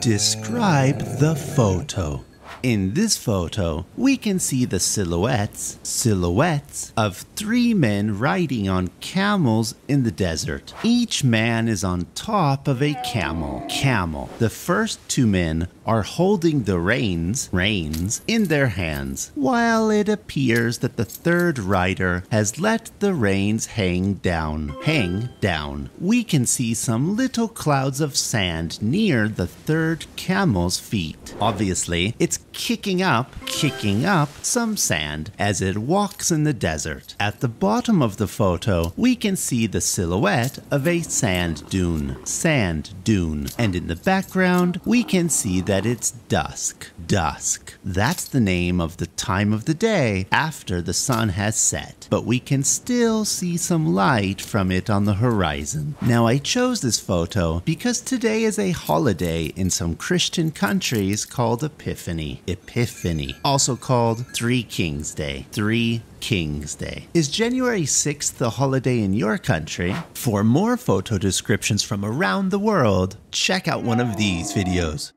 Describe the photo. In this photo, we can see the silhouettes, silhouettes of three men riding on camels in the desert. Each man is on top of a camel. Camel. The first two men are holding the reins, reins in their hands, while it appears that the third rider has let the reins hang down. Hang down. We can see some little clouds of sand near the third camel's feet. Obviously, it's kicking up, kicking up some sand as it walks in the desert. At the bottom of the photo, we can see the silhouette of a sand dune. Sand dune. And in the background, we can see that it's dusk. Dusk. That's the name of the time of the day after the sun has set, but we can still see some light from it on the horizon. Now, I chose this photo because today is a holiday in some Christian countries called Epiphany. Epiphany, also called Three Kings Day. Three King's Day. Is January 6th the holiday in your country? For more photo descriptions from around the world, check out one of these videos.